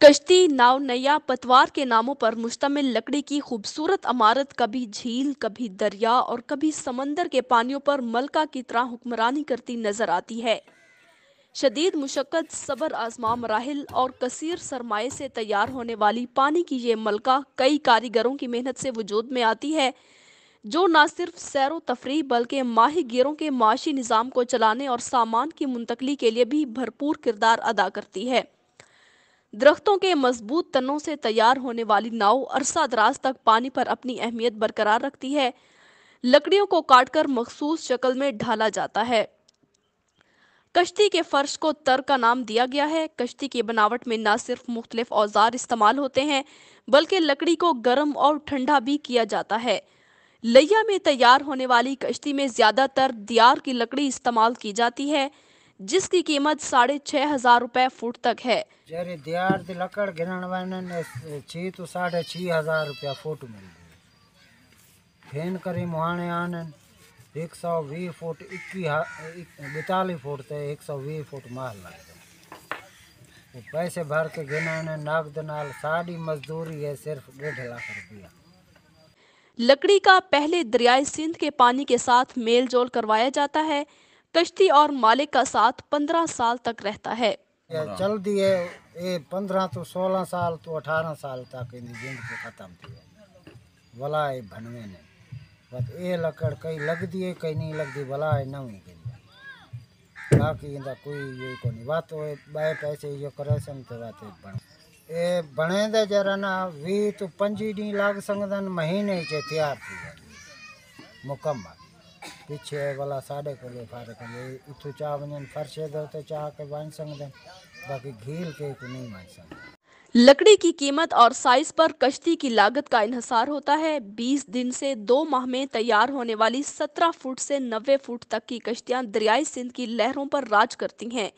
कश्ती नाव नैया पतवार के नामों पर मुश्तमिल लकड़ी की खूबसूरत अमारत कभी झील, कभी दरिया और कभी समंदर के पानियों पर मलका की तरह हुक्मरानी करती नज़र आती है। शदीद मुशक्क़त, सबर आजमा मराहल और कसीर सरमाए से तैयार होने वाली पानी की ये मलका कई कारीगरों की मेहनत से वजूद में आती है, जो न सिर्फ़ सैर व तफरी बल्कि माही गिरों के माशी निज़ाम को चलाने और सामान की मुंतकली के लिए भी भरपूर किरदार अदा करती है। दरख्तों के मज़बूत तनों से तैयार होने वाली नाव अरसा दराज तक पानी पर अपनी अहमियत बरकरार रखती है। लकड़ियों को काटकर मखसूस शक्ल में ढाला जाता है। कश्ती के फर्श को तर का नाम दिया गया है। कश्ती की बनावट में न सिर्फ़ मुख्तलिफ़ औज़ार इस्तेमाल होते हैं, बल्कि लकड़ी को गर्म और ठंडा भी किया जाता है। लैया में तैयार होने वाली कश्ती में ज़्यादातर दियार की लकड़ी इस्तेमाल की जाती है। जिसकी कीमत साढ़े छः हज़ार रुपए फुट तक है। जरे दियार दी लकड़ गिनण वनन छी तो साढ़े छः हज़ार रुपया फुट मिलदी फेन करी मुहाने आनन एक सौ भी फुट इक्की बताली फुट ते एक सौ भी फुट माल लगता पैसे भर के गिनाने नगद नाल साड़ी मजदूरी है सिर्फ़ डेढ़ लाख रुपया। लकड़ी का पहले दरियाई सिंध के पानी के साथ मेल जोल करवाया जाता है। कश्ती और मालिक का साथ पंद्रह साल तक रहता है। चल दिए ये पंद्रह तो सोलह साल तो अठारह साल तक ज़िंदगी खत्म थी। भला ये भनवे ने। बस ये लकड़ कई लग दिए कई नहीं लग दी भला ये नवी गई बाकी इंदा कोई ये को नहीं। बात हो बाए पैसे जो करे सन तो बात बन। ये बने दे जरा ना वी तो पंजी डी लाग संगदन महीने चे तैयार थी। मुकम्मल। पीछे वाला साढ़े किलो फारे किलो इतु चाह वज़न फर्शे दो तो चाह के बन सकते बाकी घील के को नहीं बन सकते लकड़ी की कीमत और साइज़ पर कश्ती की लागत का इन्हसार होता है। 20 दिन से दो माह में तैयार होने वाली 17 फुट से 90 फुट तक की कश्तियाँ दरियाई सिंध की लहरों पर राज करती हैं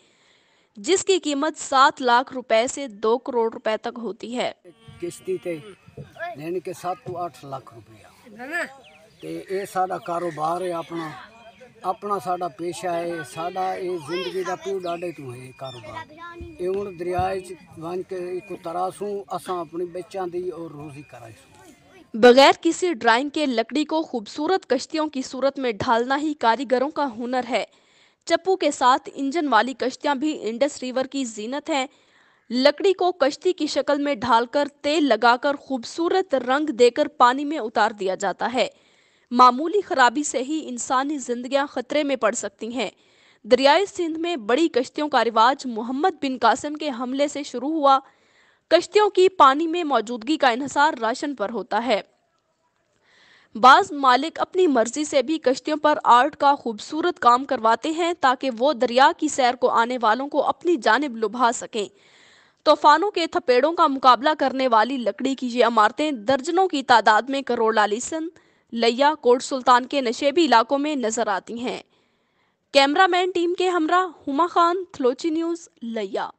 जिसकी कीमत सात लाख रुपए से दो करोड़ रुपए तक होती है। किश्ती के सात आठ लाख रुपया। ਤੇ ਇਹ ਸਾਡਾ ਕਾਰੋਬਾਰ ਹੈ ਆਪਣਾ ਆਪਣਾ ਸਾਡਾ ਪੇਸ਼ਾ ਹੈ ਸਾਡਾ ਇਹ ਜ਼ਿੰਦਗੀ ਦਾ ਪਿਉ ਡਾਡੇ ਤੋਂ ਹੈ ਕਾਰੋਬਾਰ ਇਹ ਹੁਣ ਦਰਿਆ 'ਚ ਵੰਜ ਕੇ ਇੱਕ ਤਰਾਸੂ ਅਸਾਂ ਆਪਣੀ ਬੱਚਿਆਂ ਦੀ ਔਰ ਰੋਜ਼ੀ ਕਰਾਈਸੂ बगैर किसी ड्राइंग के लकड़ी को खूबसूरत कश्तियों की सूरत में ढालना ही कारीगरों का हुनर है चप्पू के साथ इंजन वाली कश्तियां भी इंडस रिवर की जीनत हैं लकड़ी को कश्ती की शक्ल में ढालकर तेल लगाकर खूबसूरत रंग देकर पानी में उतार दिया जाता है मामूली खराबी से ही इंसानी जिंदगियाँ खतरे में पड़ सकती हैं। दरियाई सिंध में बड़ी कश्तियों का रिवाज मोहम्मद बिन कासिम के हमले से शुरू हुआ। कश्तियों की पानी में मौजूदगी का इन्हसार राशन पर होता है। बाज मालिक अपनी मर्ज़ी से भी कश्तियों पर आर्ट का खूबसूरत काम करवाते हैं ताकि वो दरिया की सैर को आने वालों को अपनी जानब लुभा सकें। तूफानों के थपेड़ों का मुकाबला करने वाली लकड़ी की ये इमारतें दर्जनों की तादाद में करोड़ लालिसन लैया कोट सुल्तान के नशेबी इलाकों में नज़र आती हैं। कैमरामैन टीम के हमरा हुमा खान थलोची न्यूज़, लैया।